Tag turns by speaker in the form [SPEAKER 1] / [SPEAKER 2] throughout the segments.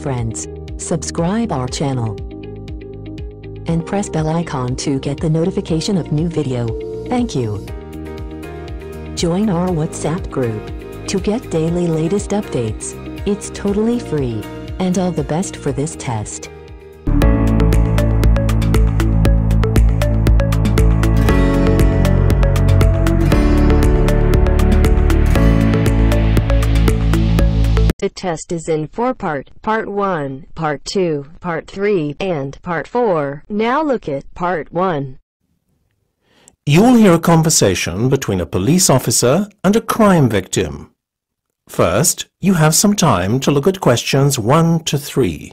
[SPEAKER 1] friends, subscribe our channel, and press bell icon to get the notification of new video. Thank you. Join our WhatsApp group to get daily latest updates. It's totally free. And all the best for this test.
[SPEAKER 2] The test is in four part, part 1, part 2, part 3, and part 4. Now look at part 1.
[SPEAKER 3] You will hear a conversation between a police officer and a crime victim. First, you have some time to look at questions 1 to 3.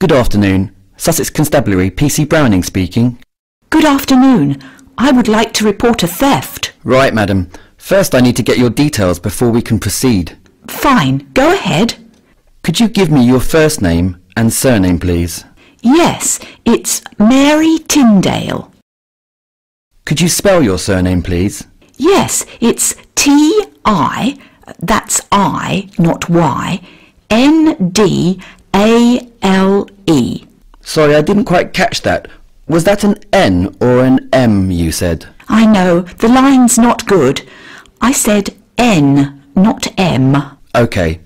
[SPEAKER 4] Good afternoon. Sussex Constabulary, PC Browning speaking.
[SPEAKER 5] Good afternoon. I would like to report a theft.
[SPEAKER 4] Right, madam. First I need to get your details before we can proceed.
[SPEAKER 5] Fine, go ahead.
[SPEAKER 4] Could you give me your first name and surname, please?
[SPEAKER 5] Yes, it's Mary Tyndale.
[SPEAKER 4] Could you spell your surname, please?
[SPEAKER 5] Yes, it's T-I, that's I, not Y, N-D-A-L-E.
[SPEAKER 4] Sorry, I didn't quite catch that. Was that an N or an M you said?
[SPEAKER 5] I know, the line's not good. I said N, not M.
[SPEAKER 4] Okay.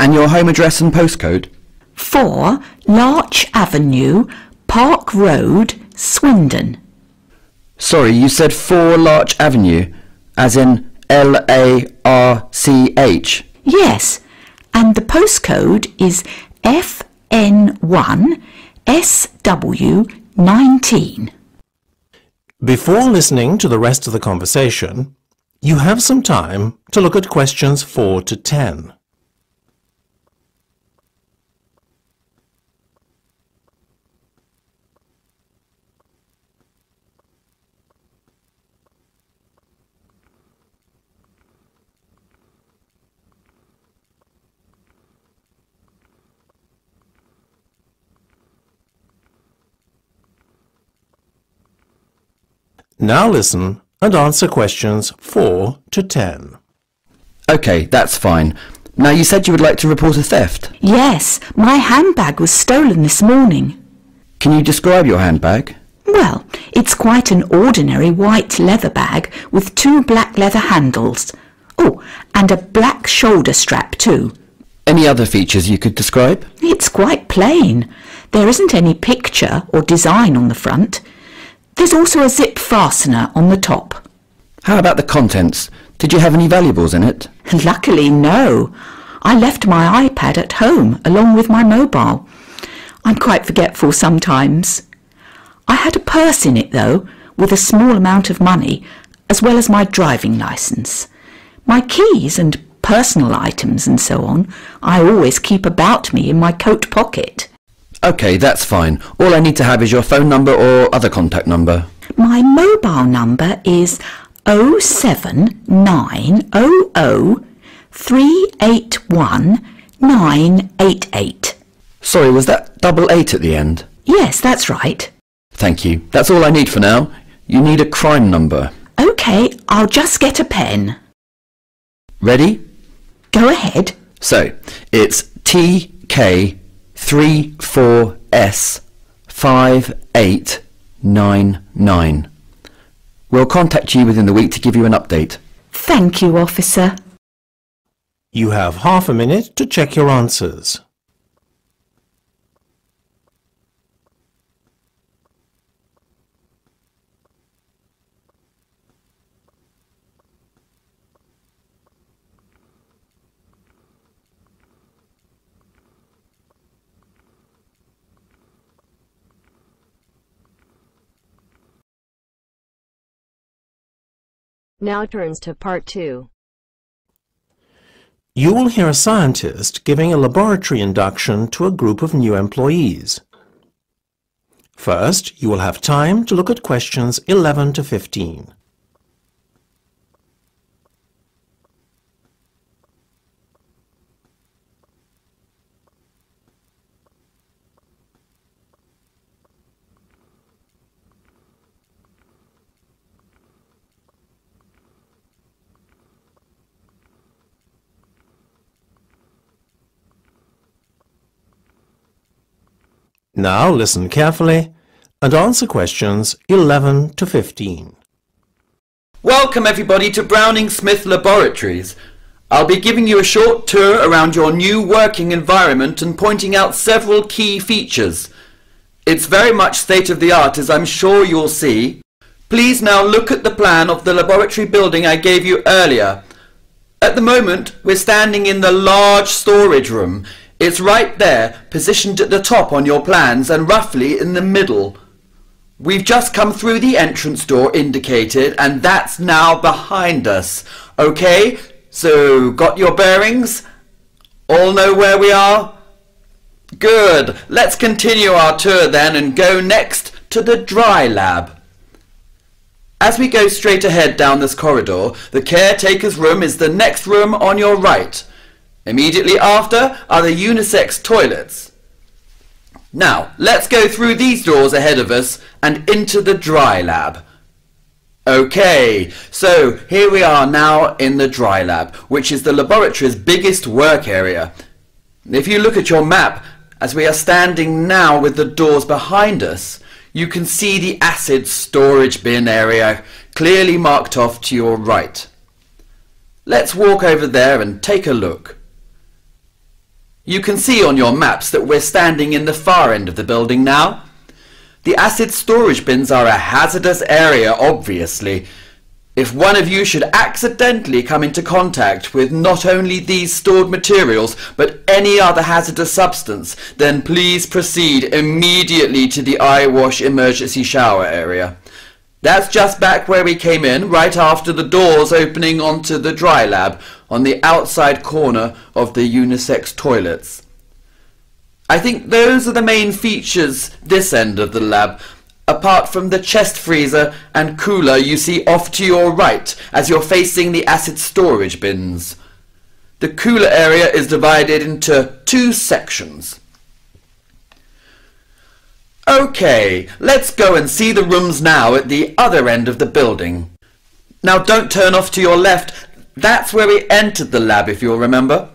[SPEAKER 4] And your home address and postcode?
[SPEAKER 5] 4 Larch Avenue, Park Road, Swindon.
[SPEAKER 4] Sorry, you said 4 Larch Avenue, as in L-A-R-C-H.
[SPEAKER 5] Yes, and the postcode is FN1 SW19.
[SPEAKER 3] Before listening to the rest of the conversation, you have some time to look at questions 4 to 10. Now listen and answer questions 4 to 10.
[SPEAKER 4] Okay, that's fine. Now you said you would like to report a theft.
[SPEAKER 5] Yes, my handbag was stolen this morning.
[SPEAKER 4] Can you describe your handbag?
[SPEAKER 5] Well, it's quite an ordinary white leather bag with two black leather handles. Oh, and a black shoulder strap too.
[SPEAKER 4] Any other features you could describe?
[SPEAKER 5] It's quite plain. There isn't any picture or design on the front. There's also a zip fastener on the top.
[SPEAKER 4] How about the contents? Did you have any valuables in it?
[SPEAKER 5] Luckily, no. I left my iPad at home along with my mobile. I'm quite forgetful sometimes. I had a purse in it, though, with a small amount of money, as well as my driving licence. My keys and personal items and so on I always keep about me in my coat pocket.
[SPEAKER 4] Okay, that's fine. All I need to have is your phone number or other contact number.
[SPEAKER 5] My mobile number is 07900 381 988.
[SPEAKER 4] Sorry, was that double eight at the end?
[SPEAKER 5] Yes, that's right.
[SPEAKER 4] Thank you. That's all I need for now. You need a crime number.
[SPEAKER 5] OK, I'll just get a pen.
[SPEAKER 4] Ready?
[SPEAKER 5] Go ahead.
[SPEAKER 4] So, it's TK34S5899. We'll contact you within the week to give you an update.
[SPEAKER 5] Thank you, officer.
[SPEAKER 3] You have half a minute to check your answers.
[SPEAKER 2] Now turns to part 2.
[SPEAKER 3] You will hear a scientist giving a laboratory induction to a group of new employees. First, you will have time to look at questions 11 to 15. Now listen carefully and answer questions 11 to 15.
[SPEAKER 4] Welcome everybody to Browning Smith Laboratories. I'll be giving you a short tour around your new working environment and pointing out several key features. It's very much state of the art as I'm sure you'll see. Please now look at the plan of the laboratory building I gave you earlier. At the moment we're standing in the large storage room. It's right there, positioned at the top on your plans and roughly in the middle. We've just come through the entrance door indicated and that's now behind us. Okay, so got your bearings? All know where we are? Good. Let's continue our tour then and go next to the dry lab. As we go straight ahead down this corridor, the caretaker's room is the next room on your right. Immediately after are the unisex toilets. Now, let's go through these doors ahead of us and into the dry lab. Okay, so here we are now in the dry lab, which is the laboratory's biggest work area. If you look at your map, as we are standing now with the doors behind us, you can see the acid storage bin area clearly marked off to your right. Let's walk over there and take a look. You can see on your maps that we're standing in the far end of the building now. The acid storage bins are a hazardous area, obviously. If one of you should accidentally come into contact with not only these stored materials, but any other hazardous substance, then please proceed immediately to the eyewash emergency shower area. That's just back where we came in, right after the doors opening onto the dry lab, on the outside corner of the unisex toilets. I think those are the main features this end of the lab, apart from the chest freezer and cooler you see off to your right as you're facing the acid storage bins. The cooler area is divided into two sections. Okay, let's go and see the rooms now at the other end of the building. Now don't turn off to your left, that's where we entered the lab if you'll remember.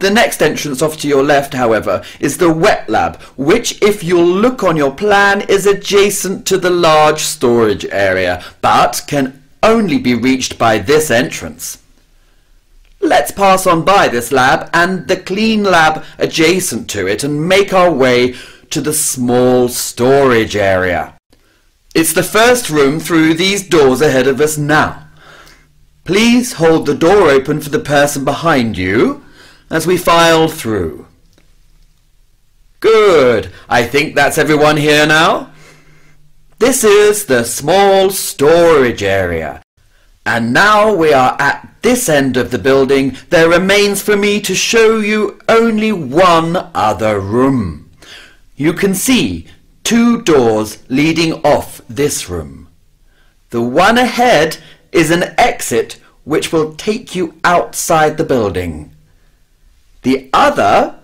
[SPEAKER 4] The next entrance off to your left, however, is the wet lab, which, if you'll look on your plan, is adjacent to the large storage area, but can only be reached by this entrance. Let's pass on by this lab and the clean lab adjacent to it and make our way to the small storage area. It's the first room through these doors ahead of us now. Please hold the door open for the person behind you as we file through. Good. I think that's everyone here now. This is the small storage area. And now we are at this end of the building. There remains for me to show you only one other room. You can see two doors leading off this room. The one ahead is an exit which will take you outside the building. The other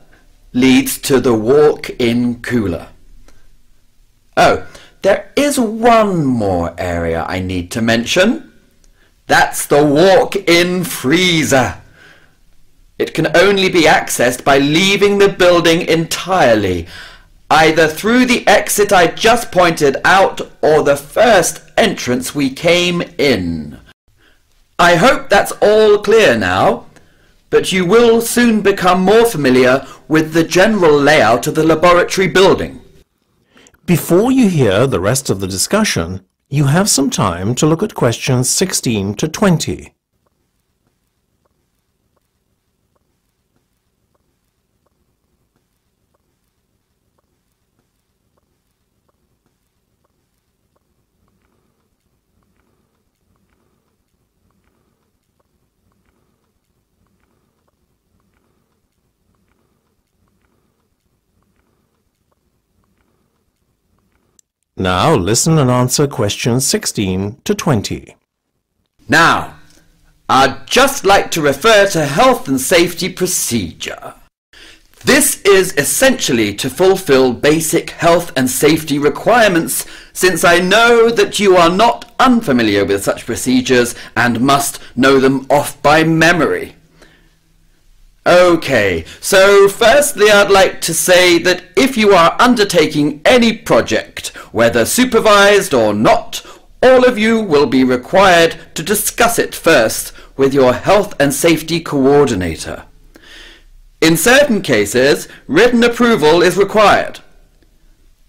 [SPEAKER 4] leads to the walk-in cooler. Oh, there is one more area I need to mention. That's the walk-in freezer. It can only be accessed by leaving the building entirely either through the exit I just pointed out or the first entrance we came in. I hope that's all clear now, but you will soon become more familiar with the general layout of the laboratory building.
[SPEAKER 3] Before you hear the rest of the discussion, you have some time to look at questions 16 to 20. Now listen and answer questions 16 to 20.
[SPEAKER 4] Now, I'd just like to refer to health and safety procedure. This is essentially to fulfill basic health and safety requirements since I know that you are not unfamiliar with such procedures and must know them off by memory. Okay, so firstly I'd like to say that if you are undertaking any project, whether supervised or not, all of you will be required to discuss it first with your health and safety coordinator. In certain cases, written approval is required.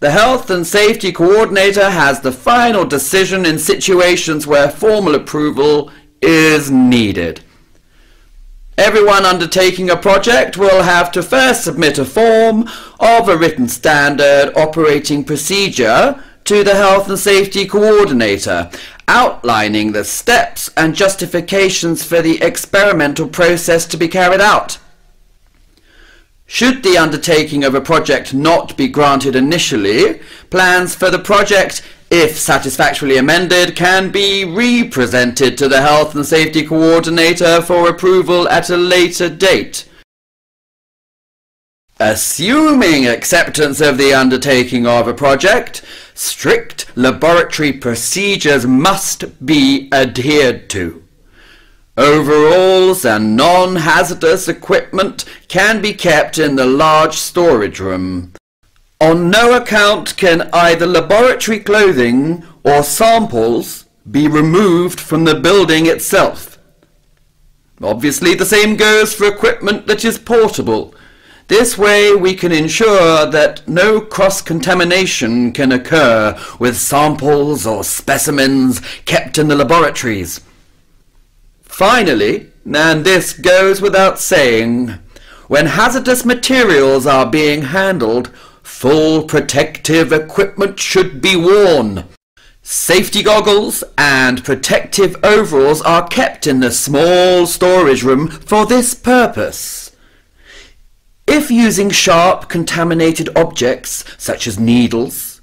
[SPEAKER 4] The Health and Safety Coordinator has the final decision in situations where formal approval is needed. Everyone undertaking a project will have to first submit a form of a written standard operating procedure to the Health and Safety Coordinator, outlining the steps and justifications for the experimental process to be carried out. Should the undertaking of a project not be granted initially, plans for the project if satisfactorily amended, can be re-presented to the Health and Safety Coordinator for approval at a later date. Assuming acceptance of the undertaking of a project, strict laboratory procedures must be adhered to. Overalls and non-hazardous equipment can be kept in the large storage room. On no account can either laboratory clothing or samples be removed from the building itself. Obviously the same goes for equipment that is portable. This way we can ensure that no cross-contamination can occur with samples or specimens kept in the laboratories. Finally, and this goes without saying, when hazardous materials are being handled, Full protective equipment should be worn. Safety goggles and protective overalls are kept in the small storage room for this purpose. If using sharp contaminated objects such as needles,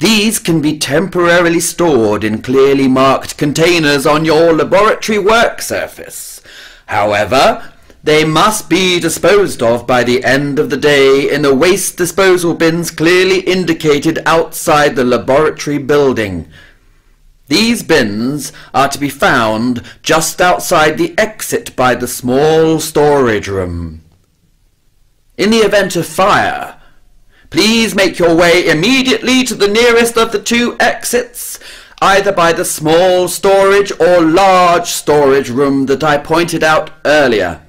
[SPEAKER 4] these can be temporarily stored in clearly marked containers on your laboratory work surface. However, they must be disposed of by the end of the day in the waste disposal bins clearly indicated outside the laboratory building. These bins are to be found just outside the exit by the small storage room. In the event of fire, please make your way immediately to the nearest of the two exits, either by the small storage or large storage room that I pointed out earlier.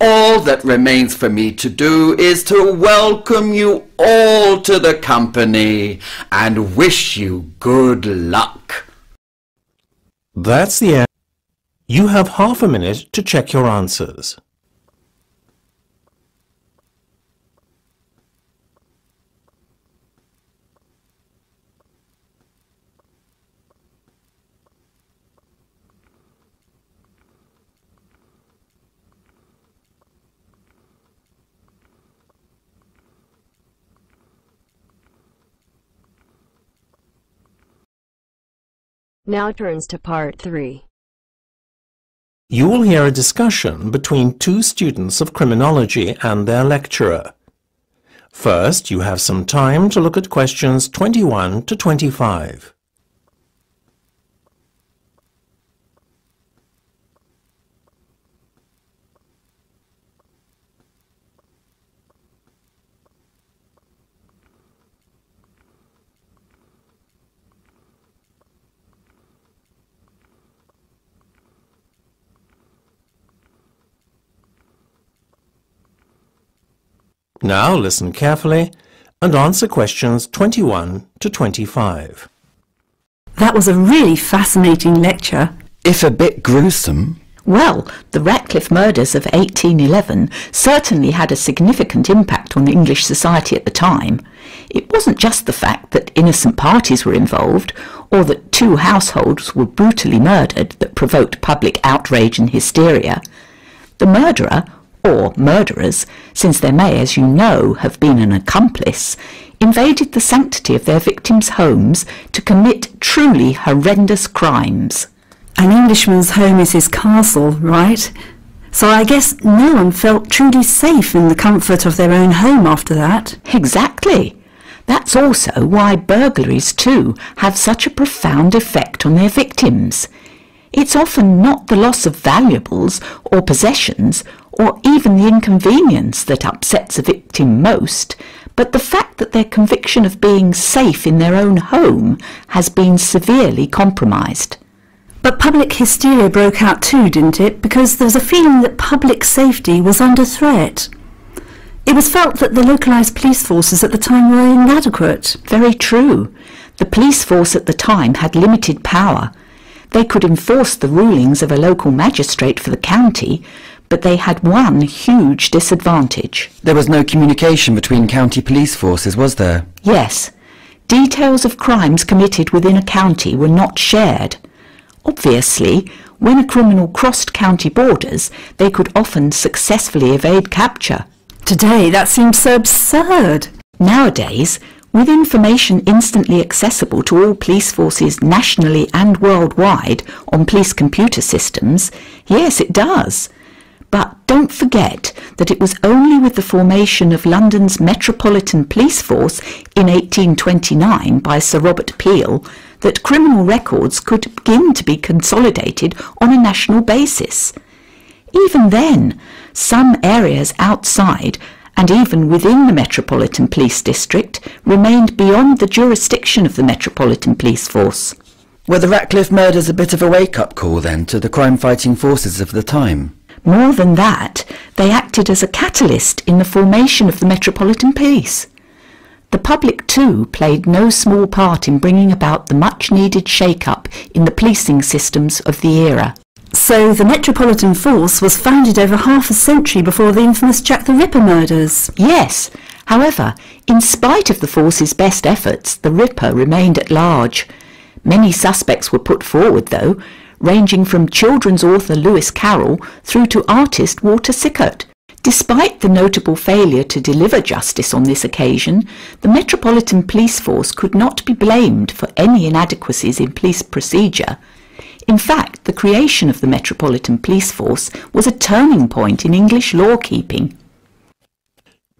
[SPEAKER 4] All that remains for me to do is to welcome you all to the company and wish you good luck.
[SPEAKER 3] That's the end. You have half a minute to check your answers.
[SPEAKER 2] Now turns to part 3.
[SPEAKER 3] You will hear a discussion between two students of criminology and their lecturer. First, you have some time to look at questions 21 to 25. Now listen carefully and answer questions 21 to 25.
[SPEAKER 6] That was a really fascinating lecture.
[SPEAKER 4] If a bit gruesome.
[SPEAKER 5] Well, the Ratcliffe murders of 1811 certainly had a significant impact on English society at the time. It wasn't just the fact that innocent parties were involved, or that two households were brutally murdered that provoked public outrage and hysteria. The murderer or murderers, since there may, as you know, have been an accomplice, invaded the sanctity of their victims' homes to commit truly horrendous crimes.
[SPEAKER 6] An Englishman's home is his castle, right? So I guess no one felt truly safe in the comfort of their own home after that.
[SPEAKER 5] Exactly. That's also why burglaries too have such a profound effect on their victims. It's often not the loss of valuables or possessions or even the inconvenience that upsets a victim most, but the fact that their conviction of being safe in their own home has been severely compromised.
[SPEAKER 6] But public hysteria broke out too, didn't it? Because there was a feeling that public safety was under threat. It was felt that the localised police forces at the time were inadequate.
[SPEAKER 5] Very true. The police force at the time had limited power. They could enforce the rulings of a local magistrate for the county, but they had one huge disadvantage.
[SPEAKER 4] There was no communication between county police forces, was there?
[SPEAKER 5] Yes, details of crimes committed within a county were not shared. Obviously, when a criminal crossed county borders, they could often successfully evade capture.
[SPEAKER 6] Today, that seems so absurd.
[SPEAKER 5] Nowadays, with information instantly accessible to all police forces nationally and worldwide on police computer systems, yes, it does. But don't forget that it was only with the formation of London's Metropolitan Police Force in 1829 by Sir Robert Peel that criminal records could begin to be consolidated on a national basis. Even then, some areas outside and even within the Metropolitan Police District remained beyond the jurisdiction of the Metropolitan Police Force.
[SPEAKER 4] Were the Ratcliffe murders a bit of a wake-up call then to the crime-fighting forces of the time?
[SPEAKER 5] More than that, they acted as a catalyst in the formation of the Metropolitan Police. The public too played no small part in bringing about the much-needed shake-up in the policing systems of the era.
[SPEAKER 6] So the Metropolitan Force was founded over half a century before the infamous Jack the Ripper murders.
[SPEAKER 5] Yes, however, in spite of the force's best efforts, the Ripper remained at large. Many suspects were put forward, though, ranging from children's author Lewis Carroll through to artist Walter Sickert. Despite the notable failure to deliver justice on this occasion, the Metropolitan Police Force could not be blamed for any inadequacies in police procedure. In fact, the creation of the Metropolitan Police Force was a turning point in English law keeping.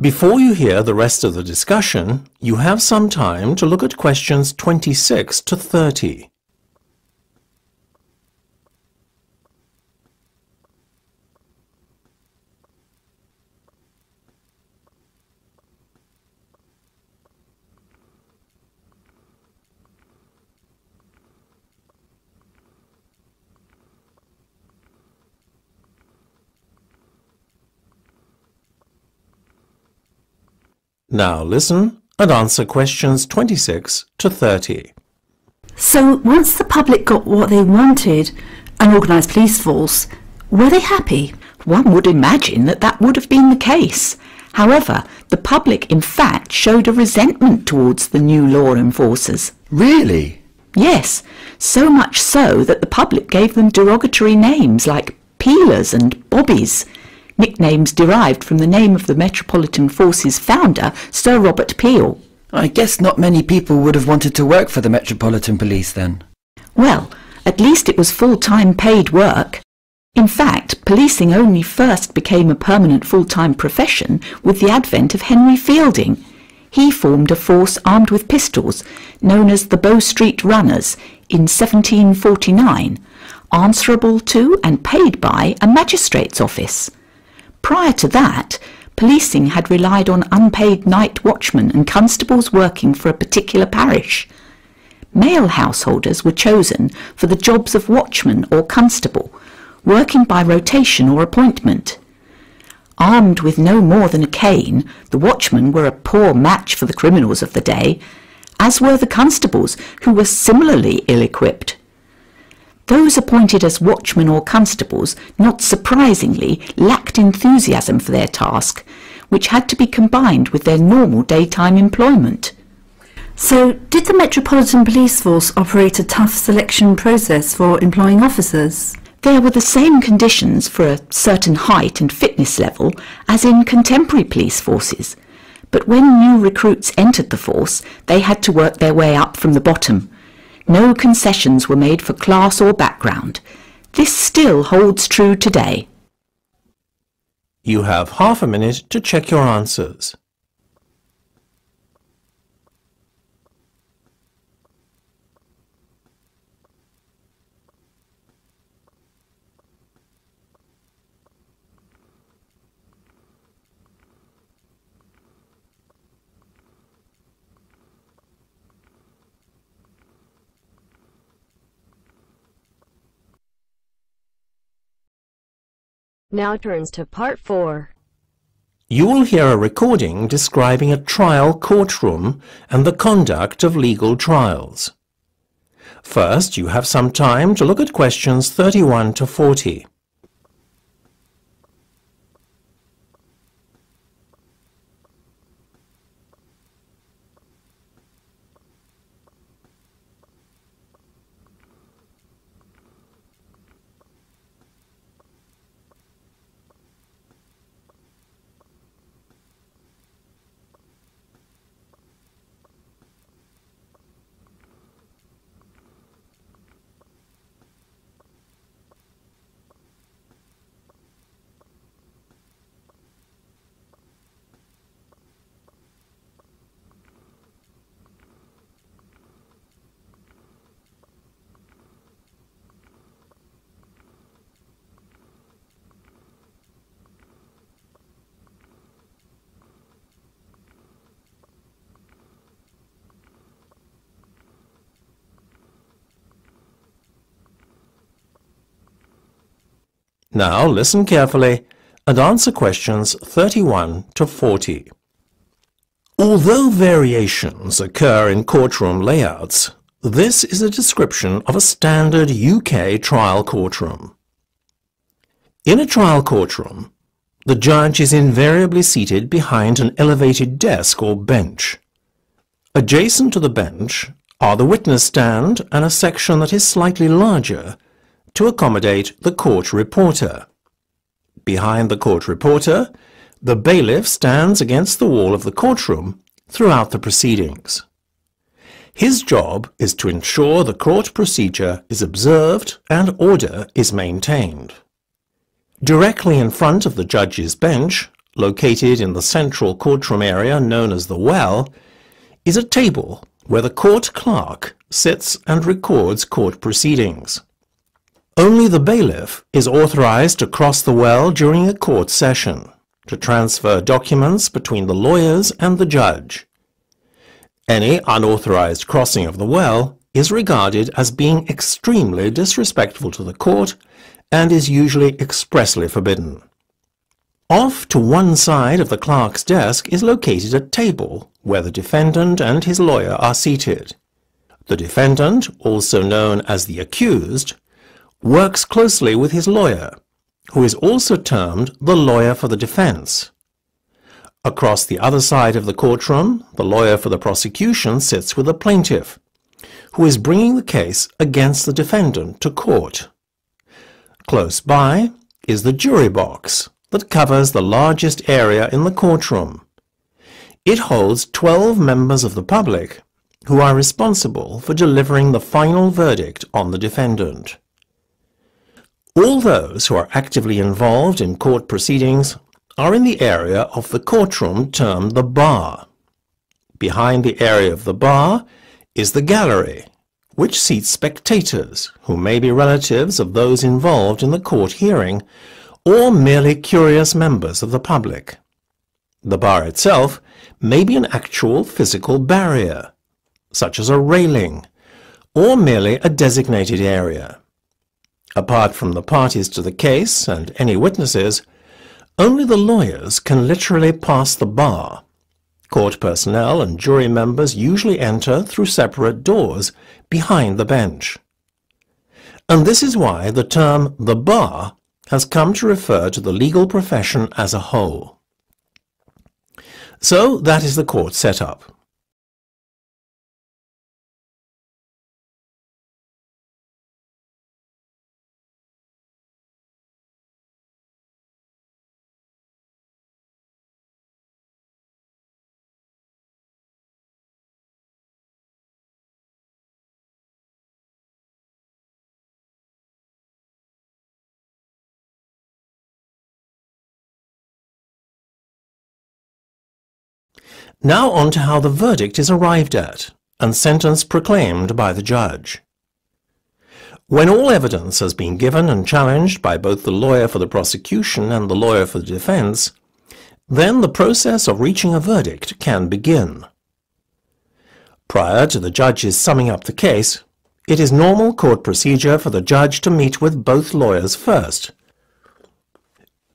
[SPEAKER 3] Before you hear the rest of the discussion, you have some time to look at questions 26 to 30. Now listen and answer questions 26 to 30.
[SPEAKER 6] So once the public got what they wanted, an organised police force, were they happy?
[SPEAKER 5] One would imagine that that would have been the case. However, the public in fact showed a resentment towards the new law enforcers.
[SPEAKER 4] Really?
[SPEAKER 5] Yes, so much so that the public gave them derogatory names like peelers and bobbies, nicknames derived from the name of the Metropolitan Force's founder, Sir Robert Peel.
[SPEAKER 4] I guess not many people would have wanted to work for the Metropolitan Police then.
[SPEAKER 5] Well, at least it was full-time paid work. In fact, policing only first became a permanent full-time profession with the advent of Henry Fielding. He formed a force armed with pistols, known as the Bow Street Runners, in 1749, answerable to and paid by a magistrate's office. Prior to that, policing had relied on unpaid night watchmen and constables working for a particular parish. Male householders were chosen for the jobs of watchman or constable, working by rotation or appointment. Armed with no more than a cane, the watchmen were a poor match for the criminals of the day, as were the constables, who were similarly ill-equipped. Those appointed as watchmen or constables, not surprisingly, lacked enthusiasm for their task, which had to be combined with their normal daytime employment.
[SPEAKER 6] So did the Metropolitan Police Force operate a tough selection process for employing officers?
[SPEAKER 5] There were the same conditions for a certain height and fitness level as in contemporary police forces, but when new recruits entered the force, they had to work their way up from the bottom. No concessions were made for class or background. This still holds true today.
[SPEAKER 3] You have half a minute to check your answers.
[SPEAKER 2] Now turns to part 4.
[SPEAKER 3] You will hear a recording describing a trial courtroom and the conduct of legal trials. First, you have some time to look at questions 31 to 40. Now listen carefully and answer questions 31 to 40. Although variations occur in courtroom layouts, this is a description of a standard UK trial courtroom. In a trial courtroom, the judge is invariably seated behind an elevated desk or bench. Adjacent to the bench are the witness stand and a section that is slightly larger to accommodate the court reporter. Behind the court reporter, the bailiff stands against the wall of the courtroom throughout the proceedings. His job is to ensure the court procedure is observed and order is maintained. Directly in front of the judge's bench, located in the central courtroom area known as the well, is a table where the court clerk sits and records court proceedings. Only the bailiff is authorized to cross the well during a court session to transfer documents between the lawyers and the judge. Any unauthorized crossing of the well is regarded as being extremely disrespectful to the court and is usually expressly forbidden. Off to one side of the clerk's desk is located a table where the defendant and his lawyer are seated. The defendant, also known as the accused, works closely with his lawyer, who is also termed the lawyer for the defense. Across the other side of the courtroom, the lawyer for the prosecution sits with the plaintiff, who is bringing the case against the defendant to court. Close by is the jury box that covers the largest area in the courtroom. It holds 12 members of the public who are responsible for delivering the final verdict on the defendant. All those who are actively involved in court proceedings are in the area of the courtroom termed the bar. Behind the area of the bar is the gallery, which seats spectators who may be relatives of those involved in the court hearing or merely curious members of the public. The bar itself may be an actual physical barrier, such as a railing, or merely a designated area. Apart from the parties to the case and any witnesses, only the lawyers can literally pass the bar. Court personnel and jury members usually enter through separate doors behind the bench. And this is why the term the bar has come to refer to the legal profession as a whole. So that is the court setup. Now on to how the verdict is arrived at and sentence proclaimed by the judge. When all evidence has been given and challenged by both the lawyer for the prosecution and the lawyer for the defense, then the process of reaching a verdict can begin. Prior to the judge's summing up the case, it is normal court procedure for the judge to meet with both lawyers first.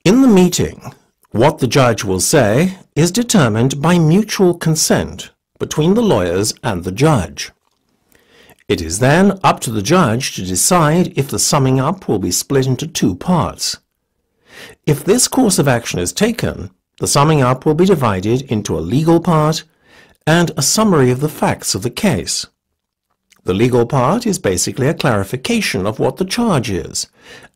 [SPEAKER 3] In the meeting, what the judge will say is determined by mutual consent between the lawyers and the judge. It is then up to the judge to decide if the summing up will be split into two parts. If this course of action is taken, the summing up will be divided into a legal part and a summary of the facts of the case. The legal part is basically a clarification of what the charge is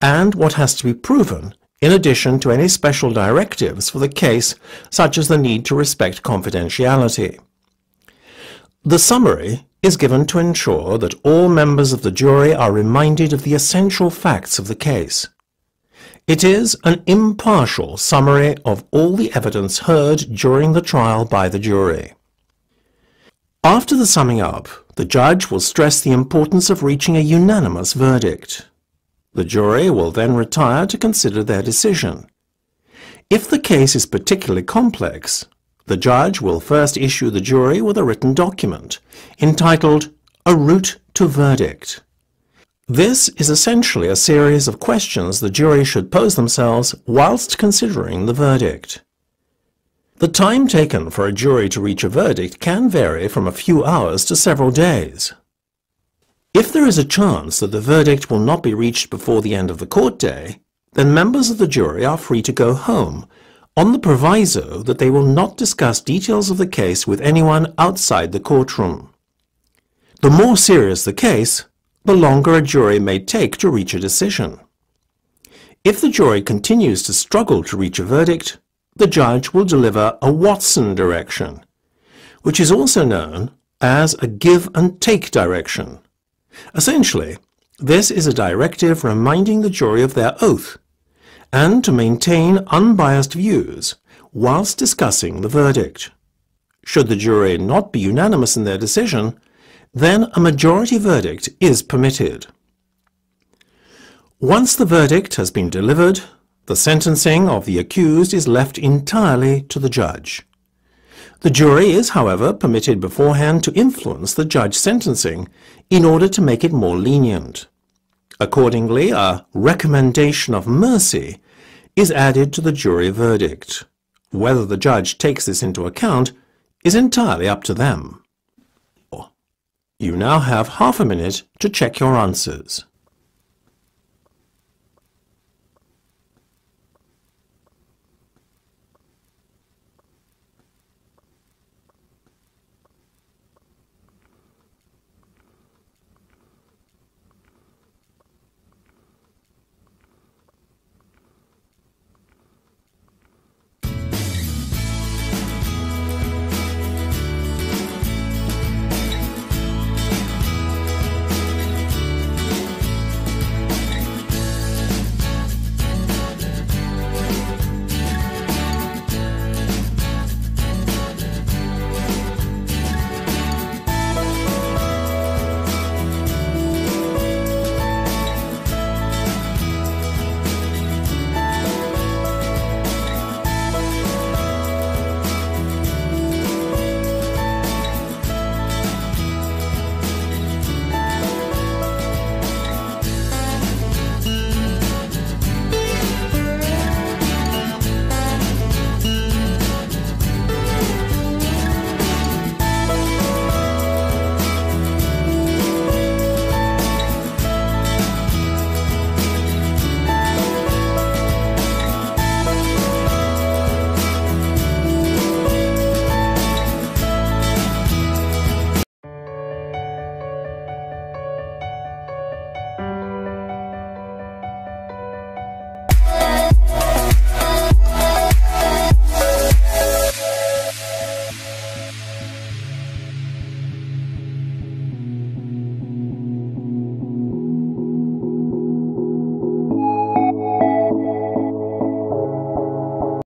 [SPEAKER 3] and what has to be proven in addition to any special directives for the case such as the need to respect confidentiality. The summary is given to ensure that all members of the jury are reminded of the essential facts of the case. It is an impartial summary of all the evidence heard during the trial by the jury. After the summing up, the judge will stress the importance of reaching a unanimous verdict. The jury will then retire to consider their decision. If the case is particularly complex, the judge will first issue the jury with a written document entitled A Route to Verdict. This is essentially a series of questions the jury should pose themselves whilst considering the verdict. The time taken for a jury to reach a verdict can vary from a few hours to several days. If there is a chance that the verdict will not be reached before the end of the court day, then members of the jury are free to go home on the proviso that they will not discuss details of the case with anyone outside the courtroom. The more serious the case, the longer a jury may take to reach a decision. If the jury continues to struggle to reach a verdict, the judge will deliver a Watson direction, which is also known as a give and take direction. Essentially, this is a directive reminding the jury of their oath and to maintain unbiased views whilst discussing the verdict. Should the jury not be unanimous in their decision, then a majority verdict is permitted. Once the verdict has been delivered, the sentencing of the accused is left entirely to the judge. The jury is, however, permitted beforehand to influence the judge's sentencing in order to make it more lenient. Accordingly, a recommendation of mercy is added to the jury verdict. Whether the judge takes this into account is entirely up to them. You now have half a minute to check your answers.